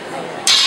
that.